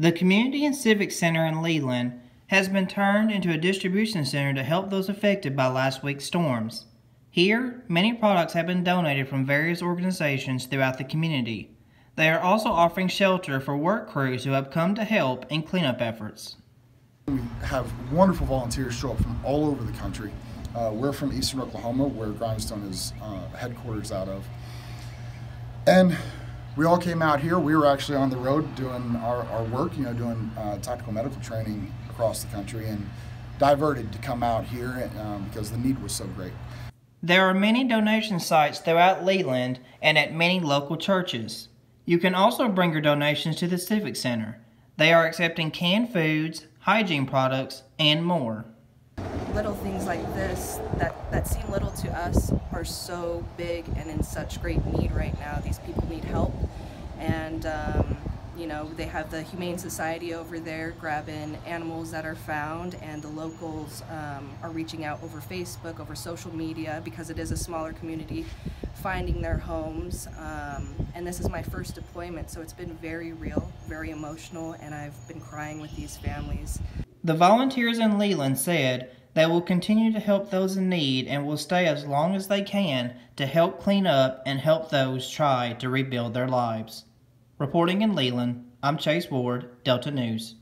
The Community and Civic Center in Leland has been turned into a distribution center to help those affected by last week's storms. Here, many products have been donated from various organizations throughout the community. They are also offering shelter for work crews who have come to help in cleanup efforts. We have wonderful volunteers show up from all over the country. Uh, we're from Eastern Oklahoma, where Grindstone is uh, headquarters out of. And we all came out here. We were actually on the road doing our, our work, you know, doing uh, tactical medical training across the country and diverted to come out here um, because the need was so great. There are many donation sites throughout Leland and at many local churches. You can also bring your donations to the Civic Center. They are accepting canned foods, hygiene products, and more. Little things like this that, that seem little to us are so big and in such great need right now. These people need help and um, you know, they have the Humane Society over there grabbing animals that are found, and the locals um, are reaching out over Facebook, over social media, because it is a smaller community, finding their homes. Um, and this is my first deployment, so it's been very real, very emotional, and I've been crying with these families. The volunteers in Leland said they will continue to help those in need and will stay as long as they can to help clean up and help those try to rebuild their lives. Reporting in Leland, I'm Chase Ward, Delta News.